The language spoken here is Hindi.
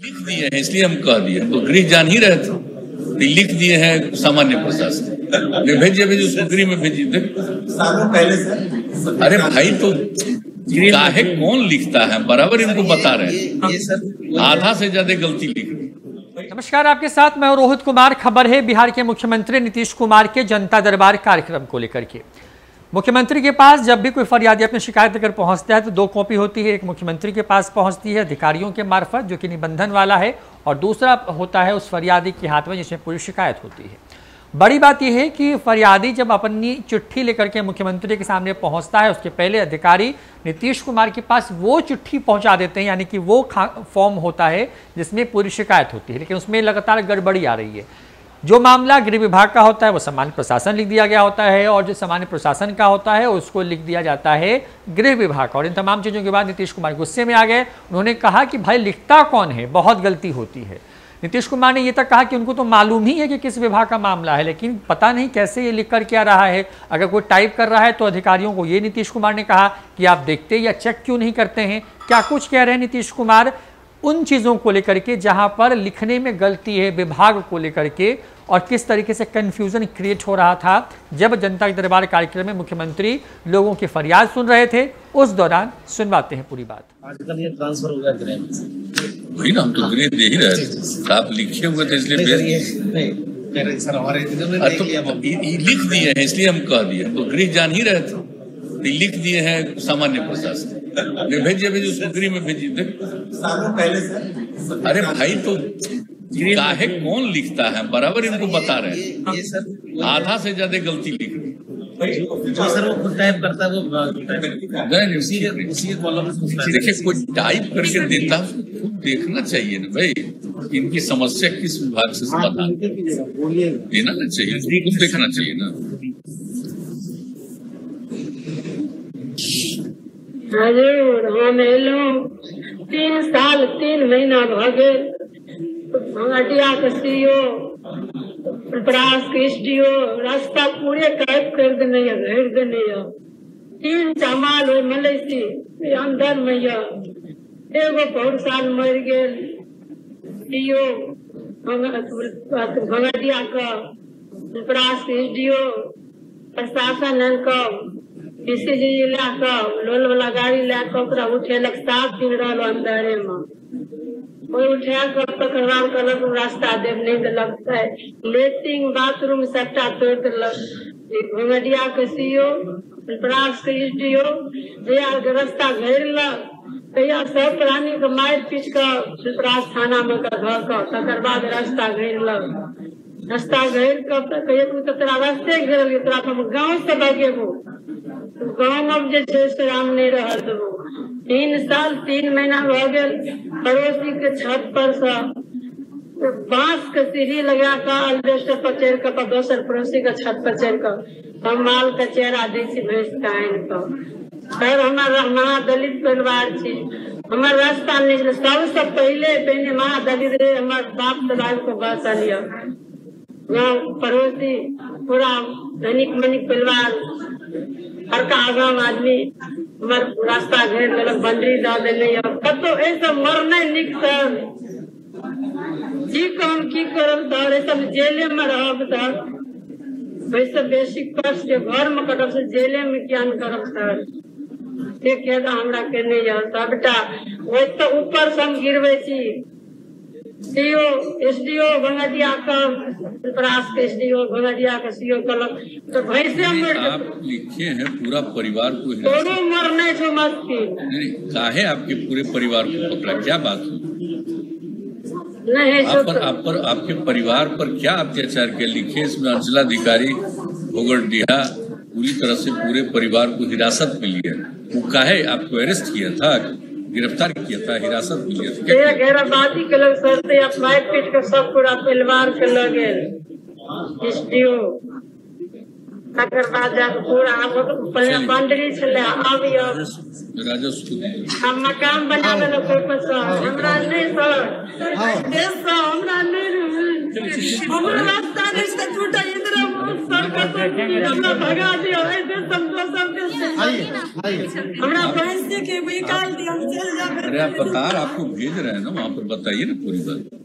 लिख दिए हैं इसलिए हम कह दिए। तो गृह जान ही रहे थे। लिख दिए हैं सामान्य प्रशासन। ने भेजिए भेजिए उसको गृह में भेजिए। सालों पहले सर अरे भाई तो काहे कौन लिखता है? बराबर इनको बता रहे हैं। आधा से ज़्यादा गलती लिख रही नमस्कार आपके साथ मैं रोहित कुमार खबर है बिहार के मुख्यमंत्री नीतीश कुमार के जनता दरबार कार्यक्रम को लेकर के। मुख्यमंत्री के पास जब भी कोई फरियादी अपनी शिकायत अगर पहुँचता है तो दो कॉपी होती है, एक मुख्यमंत्री के पास पहुँचती है, अधिकारियों के मार्फत, जो कि निबंधन वाला है, और दूसरा होता है उस फरियादी के हाथ में जिसमें पूरी शिकायत होती है। बड़ी बात यह है कि फरियादी जब अपनी चिट्ठी लेकर के मुख्यमंत्री के सामने पहुँचता है, उसके पहले अधिकारी नीतीश कुमार के पास वो चिट्ठी पहुँचा देते हैं, यानी कि वो फॉर्म होता है जिसमें पूरी शिकायत होती है, लेकिन उसमें लगातार गड़बड़ी आ रही है। जो मामला गृह विभाग का होता है, वो सामान्य प्रशासन लिख दिया गया होता है और जो सामान्य प्रशासन का होता है, उसको लिख दिया जाता है गृह विभाग। और इन तमाम चीज़ों के बाद नीतीश कुमार गुस्से में आ गए। उन्होंने कहा कि, भाई, लिखता कौन है? बहुत गलती होती है। नीतीश कुमार ने ये तक कहा कि उनको तो मालूम ही है कि किस विभाग का मामला है, लेकिन पता नहीं कैसे ये लिख कर क्या रहा है। अगर कोई टाइप कर रहा है तो अधिकारियों को ये नीतीश कुमार ने कहा कि आप देखते या चेक क्यों नहीं करते हैं? क्या कुछ कह रहे हैं नीतीश कुमार? उन चीज़ों को लेकर के जहाँ पर लिखने में गलती है विभाग को लेकर के और किस तरीके से कन्फ्यूज़न क्रिएट हो रहा था जब जनता के दरबार कार्यक्रम में मुख्यमंत्री लोगों की फरियाद सुन रहे थे उस दौरान सुनवाते हैं पूरी बात। आजकल ये ट्रांसफ़र हो गया गृह वही ना हम तो गृह दे ही रहे थे। आप लिखे हुए थे इसलिए नहीं सर नहीं कह रहे सर हमारे नहीं तो लिख दिए हैं इसलिए हम कह दिए। तो गृह जान ही रहे थे। लिख दिए हैं सामान्य प्रशासन। ने भेजिए भेजिए उसको गृह में भेजिए देख सालों पहले सर अरे भाई तो काहे कौन लिखता है? बराबर इनको बता रहे हैं। आधा से ज़्यादा गलती लिख। रही जो सर वो टाइप करता है वो टाइप नहीं, नहीं, उसी के उसी के कॉलम में देखिए कोई टाइप करके देता है देखना चाहिए ना भाई। इनकी समस्या किस विभाग से समाधान? देना ना चाहिए देखना चाहिए ना। हजूर हम एलहुँ तीन साल, तीन महीना भऽ गेल भंगटिया के सीओ प्रास के एसडीओ रास्ता पूरे टाइप कर देने यऽ घेर देने यऽ तीन चमाल ओहि मलैसी ओहि अंदर में यऽ एगो बहुत साल मरि गेल। सीओ भंगटिया के, प्रास के एसडीओ प्रशासन के जी लए लोल वाला गाड़ी लए कऽ ओकरा उठेलक साफ़ दिन रहल अंदरे में कोई उठा कऽ बाद कहलक रास्ता देव नहीं देलक। लेट्रिन बाथरूम सबटा तोड़ देलक। घुमडिया के सीओ प्रास के एसडीओ जहिया रास्ता घेरलक, तहिया सब प्राणी के मारि पीट कऽ प्रास थाना में कऽ धऽ कऽ, तकर बाद रास्ता घेरलक। रास्ता घेर तऽ कहियो तू तऽ तोरा रास्ते घेरल तोरा हम गाँव से बगेबो गाँव अब जे छै से राम नहीं तीन साल, तीन महीना भऽ गेल पड़ोसी के छत पर से बाँस के सीढ़ी लगा कऽ अल्बेस्टर पर चढ़ि कऽ दोसर पड़ोसी के छत पर चढ़ि कऽ हम माल के चेहरा दै भैंस के आनि कऽ सर, हमर महादलित परिवार छी। हमर रास्ता छलै। सबसे पहिले, पहिने महादलित रहे, हमर बाप दादा को बसल यऽ पड़ोसी पूरा धनिक मनिक परिवार। हरका गाँव आदमी रास्ता घेर देलक बंडरी दऽ देने यऽ कतौ ऐसे मरनाइ नीक सर जी के की करब सर ऐ सब जेले में रहब सर वैसे बेसी कष्ट के घर में कटब से जेले में किया न करब सर से हमरा केने यऽ सबटा ओतऽ ऊपर हम गिरबै सीओ एसडीओ भंगटिया का प्रास के एसडीओ भंगटिया का सीओ कहलक तो भैंसे मर आप लिखे हैं पूरा परिवार को हिरासत तोरो मरने छो मस्ती नहीं, काहे आपके पूरे परिवार को पकड़ा क्या बात नहीं आप पर आप पर आपके परिवार पर क्या अत्याचार किया? लिखे इसमें अंचलाधिकारी भोगरडीहा पूरी तरह से पूरे परिवार को हिरासत में लिया। वो काहे आपको अरेस्ट किया था? गिरफ़्तार किया था हिरासत में लिया था। क्या तेरा किया? घेरा बाती के लोग सरते मार पीट के सब पूरा परिवार के लग गेल एसडीओ तकर बाद जाके पूरा छले आब राजस्व हम मकान बना देलक कोई सर हमरा नहीं सर। हमरा नहीं हमरा रास्ता नहीं टूटा भगा दियो ऐसे समझो हमरा बहन से के निकाल दियो हम चल जाबे अरे आप बता आपको भेज रहे हैं ना वहाँ पर बताइए ना पूरी बात।